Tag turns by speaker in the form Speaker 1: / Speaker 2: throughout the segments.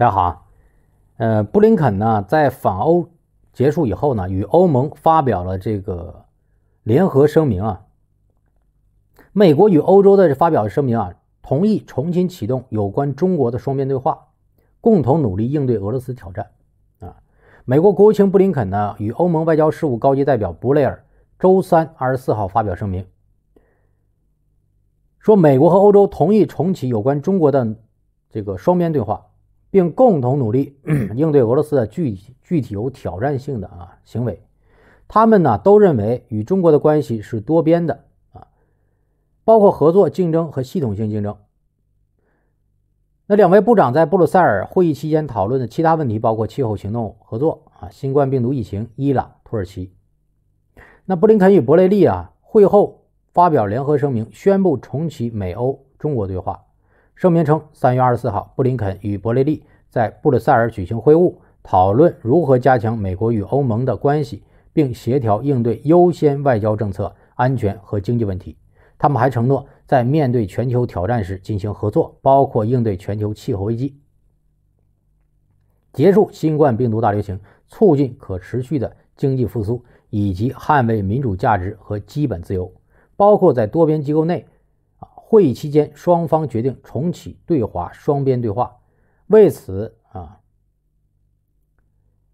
Speaker 1: 大家好啊，呃，布林肯呢在访欧结束以后呢，与欧盟发表了这个联合声明啊。美国与欧洲的发表声明啊，同意重新启动有关中国的双边对话，共同努力应对俄罗斯挑战啊。美国国务卿布林肯呢与欧盟外交事务高级代表布雷尔周三二十四号发表声明，说美国和欧洲同意重启有关中国的这个双边对话。并共同努力应对俄罗斯的具体具体有挑战性的啊行为。他们呢都认为与中国的关系是多边的啊，包括合作、竞争和系统性竞争。那两位部长在布鲁塞尔会议期间讨论的其他问题包括气候行动合作啊、新冠病毒疫情、伊朗、土耳其。那布林肯与博雷利啊会后发表联合声明，宣布重启美欧中国对话。声明称，三月二十四号，布林肯与博雷利在布鲁塞尔举行会晤，讨论如何加强美国与欧盟的关系，并协调应对优先外交政策、安全和经济问题。他们还承诺在面对全球挑战时进行合作，包括应对全球气候危机、结束新冠病毒大流行、促进可持续的经济复苏以及捍卫民主价值和基本自由，包括在多边机构内。会议期间，双方决定重启对华双边对话，为此啊，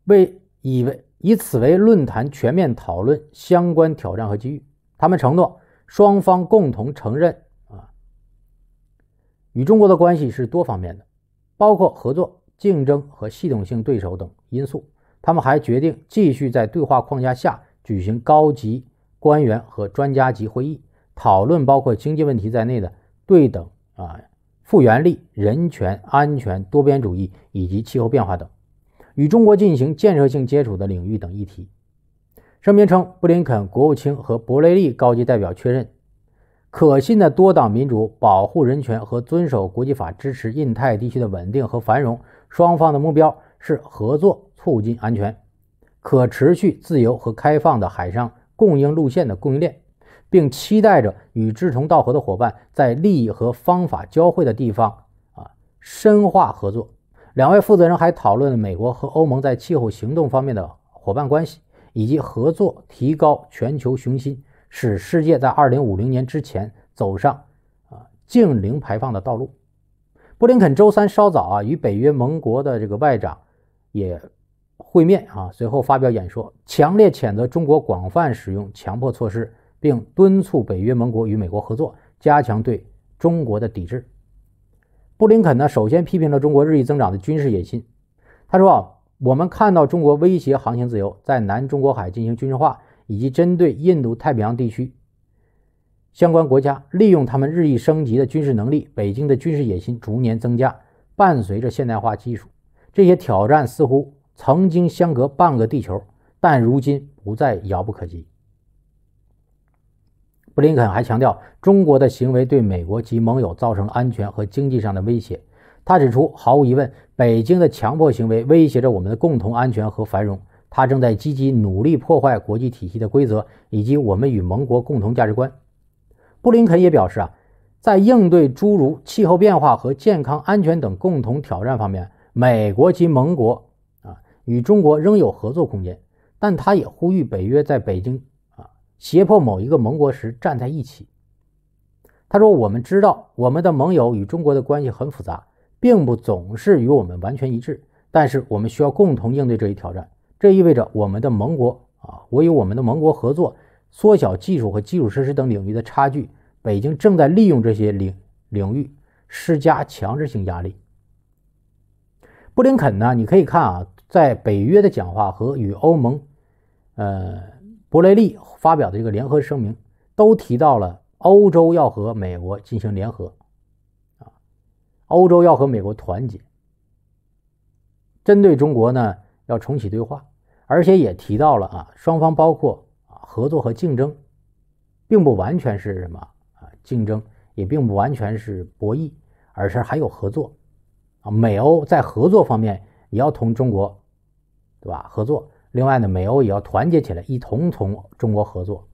Speaker 1: 为以为以此为论坛全面讨论相关挑战和机遇。他们承诺，双方共同承认啊，与中国的关系是多方面的，包括合作、竞争和系统性对手等因素。他们还决定继续在对话框架下举行高级官员和专家级会议。讨论包括经济问题在内的对等啊、复原力、人权、安全、多边主义以及气候变化等与中国进行建设性接触的领域等议题。声明称，布林肯国务卿和博雷利高级代表确认，可信的多党民主、保护人权和遵守国际法支持印太地区的稳定和繁荣。双方的目标是合作促进安全、可持续、自由和开放的海上供应路线的供应链。并期待着与志同道合的伙伴在利益和方法交汇的地方啊深化合作。两位负责人还讨论了美国和欧盟在气候行动方面的伙伴关系，以及合作提高全球雄心，使世界在2050年之前走上啊净零排放的道路。布林肯周三稍早啊与北约盟国的这个外长也会面啊，随后发表演说，强烈谴责中国广泛使用强迫措施。并敦促北约盟国与美国合作，加强对中国的抵制。布林肯呢，首先批评了中国日益增长的军事野心。他说：“啊，我们看到中国威胁航行自由，在南中国海进行军事化，以及针对印度太平洋地区相关国家利用他们日益升级的军事能力。北京的军事野心逐年增加，伴随着现代化技术，这些挑战似乎曾经相隔半个地球，但如今不再遥不可及。”布林肯还强调，中国的行为对美国及盟友造成安全和经济上的威胁。他指出，毫无疑问，北京的强迫行为威胁着我们的共同安全和繁荣。他正在积极努力破坏国际体系的规则以及我们与盟国共同价值观。布林肯也表示啊，在应对诸如气候变化和健康安全等共同挑战方面，美国及盟国啊与中国仍有合作空间。但他也呼吁北约在北京。胁迫某一个盟国时站在一起。他说：“我们知道我们的盟友与中国的关系很复杂，并不总是与我们完全一致。但是我们需要共同应对这一挑战。这意味着我们的盟国啊，我与我们的盟国合作，缩小技术和基础设施等领域的差距。北京正在利用这些领领域施加强制性压力。”布林肯呢？你可以看啊，在北约的讲话和与欧盟，呃。博雷利发表的这个联合声明，都提到了欧洲要和美国进行联合，啊，欧洲要和美国团结，针对中国呢要重启对话，而且也提到了啊，双方包括啊合作和竞争，并不完全是什么啊竞争，也并不完全是博弈，而是还有合作，啊，美欧在合作方面也要同中国，对吧？合作。另外呢，美欧也要团结起来，一同同中国合作。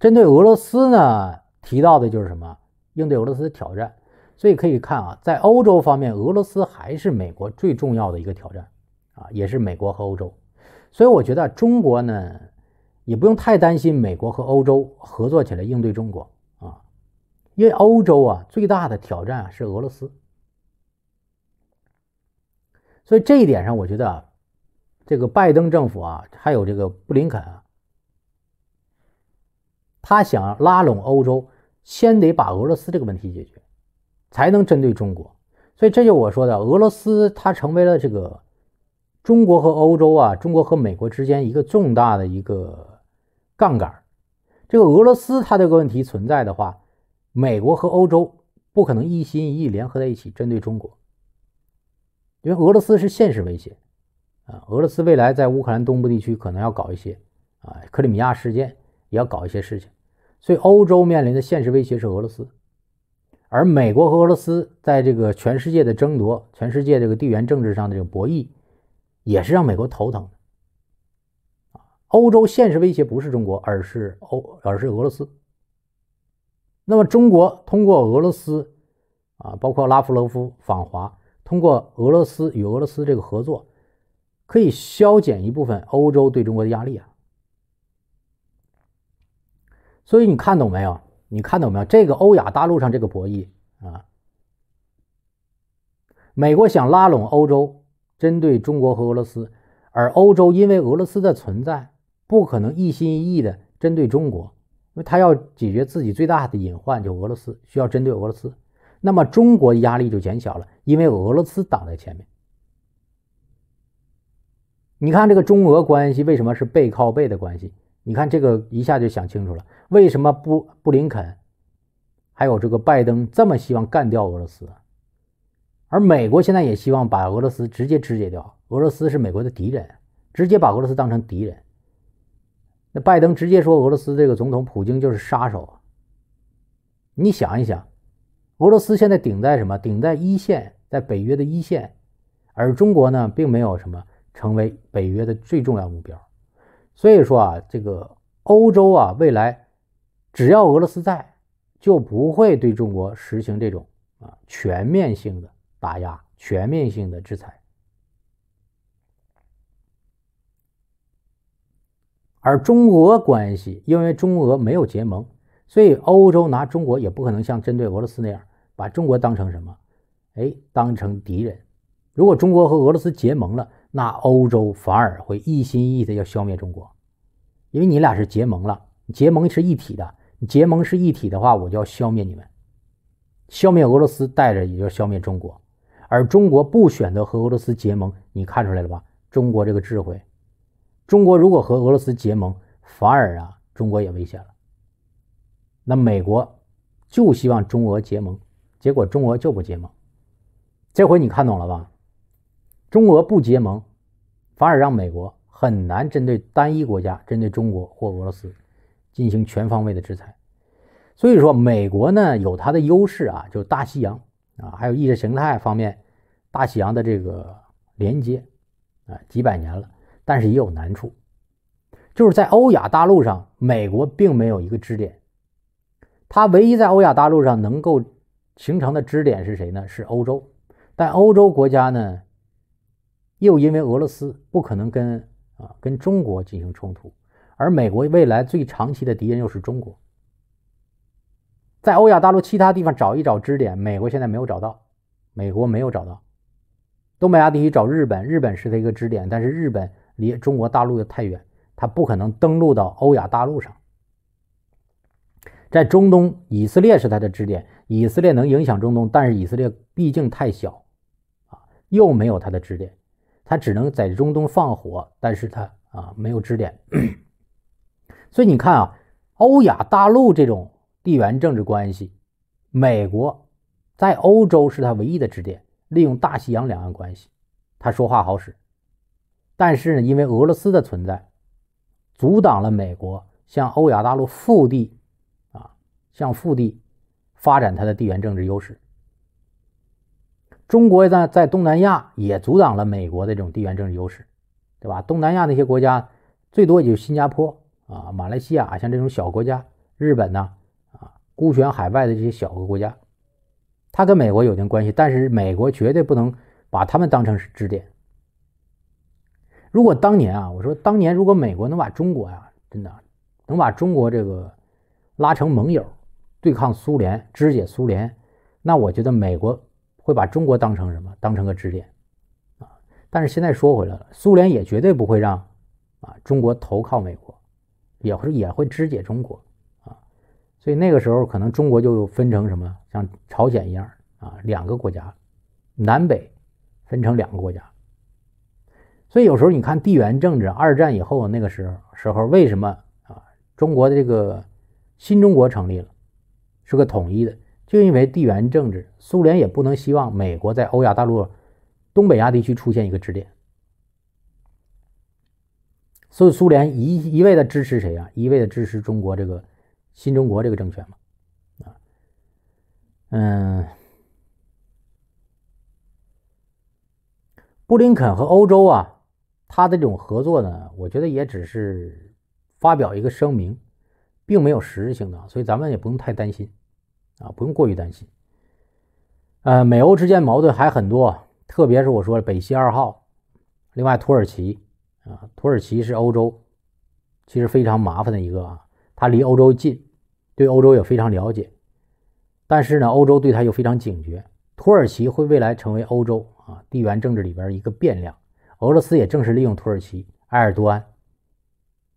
Speaker 1: 针对俄罗斯呢，提到的就是什么？应对俄罗斯的挑战。所以可以看啊，在欧洲方面，俄罗斯还是美国最重要的一个挑战啊，也是美国和欧洲。所以我觉得中国呢，也不用太担心美国和欧洲合作起来应对中国啊，因为欧洲啊最大的挑战啊是俄罗斯。所以这一点上，我觉得啊，这个拜登政府啊，还有这个布林肯啊，他想拉拢欧洲，先得把俄罗斯这个问题解决。才能针对中国，所以这就我说的，俄罗斯它成为了这个中国和欧洲啊，中国和美国之间一个重大的一个杠杆。这个俄罗斯它这个问题存在的话，美国和欧洲不可能一心一意联合在一起针对中国，因为俄罗斯是现实威胁啊，俄罗斯未来在乌克兰东部地区可能要搞一些啊，克里米亚事件也要搞一些事情，所以欧洲面临的现实威胁是俄罗斯。而美国和俄罗斯在这个全世界的争夺、全世界这个地缘政治上的这个博弈，也是让美国头疼的。啊，欧洲现实威胁不是中国，而是欧，而是俄罗斯。那么，中国通过俄罗斯，啊，包括拉夫罗夫访华，通过俄罗斯与俄罗斯这个合作，可以削减一部分欧洲对中国的压力啊。所以，你看懂没有？你看懂没有？这个欧亚大陆上这个博弈啊，美国想拉拢欧洲，针对中国和俄罗斯，而欧洲因为俄罗斯的存在，不可能一心一意的针对中国，因为他要解决自己最大的隐患，就俄罗斯，需要针对俄罗斯。那么中国压力就减小了，因为俄罗斯挡在前面。你看这个中俄关系为什么是背靠背的关系？你看这个一下就想清楚了，为什么布布林肯还有这个拜登这么希望干掉俄罗斯，而美国现在也希望把俄罗斯直接肢解掉。俄罗斯是美国的敌人，直接把俄罗斯当成敌人。那拜登直接说俄罗斯这个总统普京就是杀手！你想一想，俄罗斯现在顶在什么？顶在一线，在北约的一线，而中国呢，并没有什么成为北约的最重要目标。所以说啊，这个欧洲啊，未来只要俄罗斯在，就不会对中国实行这种啊全面性的打压、全面性的制裁。而中俄关系，因为中俄没有结盟，所以欧洲拿中国也不可能像针对俄罗斯那样把中国当成什么？哎，当成敌人。如果中国和俄罗斯结盟了。那欧洲反而会一心一意的要消灭中国，因为你俩是结盟了，结盟是一体的，结盟是一体的话，我就要消灭你们，消灭俄罗斯，带着也要消灭中国，而中国不选择和俄罗斯结盟，你看出来了吧？中国这个智慧，中国如果和俄罗斯结盟，反而啊，中国也危险了。那美国就希望中俄结盟，结果中俄就不结盟，这回你看懂了吧？中俄不结盟，反而让美国很难针对单一国家，针对中国或俄罗斯进行全方位的制裁。所以说，美国呢有它的优势啊，就大西洋啊，还有意识形态方面，大西洋的这个连接啊，几百年了，但是也有难处，就是在欧亚大陆上，美国并没有一个支点，它唯一在欧亚大陆上能够形成的支点是谁呢？是欧洲，但欧洲国家呢？又因为俄罗斯不可能跟啊跟中国进行冲突，而美国未来最长期的敌人又是中国，在欧亚大陆其他地方找一找支点，美国现在没有找到，美国没有找到，东北亚地区找日本，日本是它一个支点，但是日本离中国大陆又太远，它不可能登陆到欧亚大陆上。在中东，以色列是它的支点，以色列能影响中东，但是以色列毕竟太小啊，又没有它的支点。它只能在中东放火，但是它啊没有支点，所以你看啊，欧亚大陆这种地缘政治关系，美国在欧洲是它唯一的支点，利用大西洋两岸关系，他说话好使。但是呢，因为俄罗斯的存在，阻挡了美国向欧亚大陆腹地啊向腹地发展它的地缘政治优势。中国呢，在东南亚也阻挡了美国的这种地缘政治优势，对吧？东南亚那些国家，最多也就新加坡啊、马来西亚，像这种小国家，日本呢，啊，孤悬海外的这些小个国家，它跟美国有点关系，但是美国绝对不能把他们当成是支点。如果当年啊，我说当年如果美国能把中国呀，真的能把中国这个拉成盟友，对抗苏联、肢解苏联，那我觉得美国会把中国当成什么？当成个支点啊！但是现在说回来了，苏联也绝对不会让啊中国投靠美国，也会也会肢解中国啊！所以那个时候可能中国就分成什么，像朝鲜一样啊，两个国家，南北分成两个国家。所以有时候你看地缘政治，二战以后那个时候时候，为什么啊中国的这个新中国成立了，是个统一的，就因为地缘政治，苏联也不能希望美国在欧亚大陆、东北亚地区出现一个支点，所以苏联一一味的支持谁啊？一味的支持中国这个新中国这个政权嘛，啊，嗯，布林肯和欧洲啊。他的这种合作呢，我觉得也只是发表一个声明，并没有实质性的，所以咱们也不用太担心啊，不用过于担心。呃，美欧之间矛盾还很多，特别是我说的北溪二号，另外土耳其啊，土耳其是欧洲其实非常麻烦的一个啊，它离欧洲近，对欧洲也非常了解，但是呢，欧洲对它又非常警觉，土耳其会未来成为欧洲啊地缘政治里边一个变量。俄罗斯也正是利用土耳其埃尔多安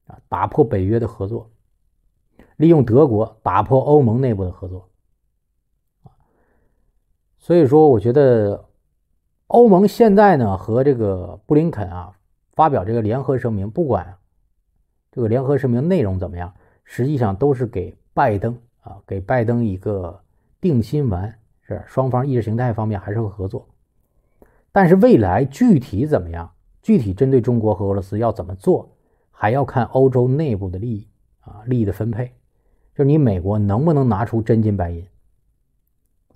Speaker 1: 啊，打破北约的合作，利用德国打破欧盟内部的合作所以说，我觉得欧盟现在呢和这个布林肯啊发表这个联合声明，不管这个联合声明内容怎么样，实际上都是给拜登啊给拜登一个定心丸，是双方意识形态方面还是会合作，但是未来具体怎么样？具体针对中国和俄罗斯要怎么做，还要看欧洲内部的利益啊，利益的分配，就是你美国能不能拿出真金白银。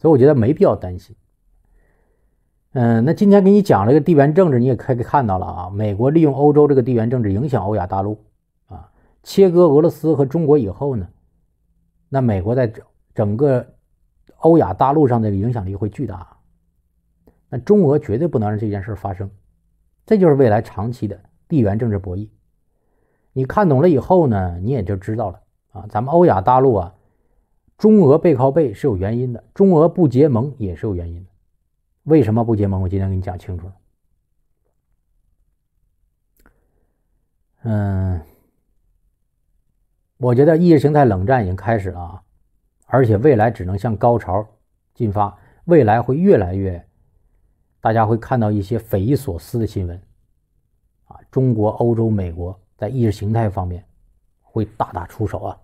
Speaker 1: 所以我觉得没必要担心。嗯，那今天给你讲了一个地缘政治，你也可以看到了啊，美国利用欧洲这个地缘政治影响欧亚大陆啊，切割俄罗斯和中国以后呢，那美国在整整个欧亚大陆上的影响力会巨大，那中俄绝对不能让这件事发生。这就是未来长期的地缘政治博弈。你看懂了以后呢，你也就知道了啊。咱们欧亚大陆啊，中俄背靠背是有原因的，中俄不结盟也是有原因的。为什么不结盟？我今天给你讲清楚了。嗯，我觉得意识形态冷战已经开始了，而且未来只能向高潮进发，未来会越来越。大家会看到一些匪夷所思的新闻，啊，中国、欧洲、美国在意识形态方面会大打出手啊。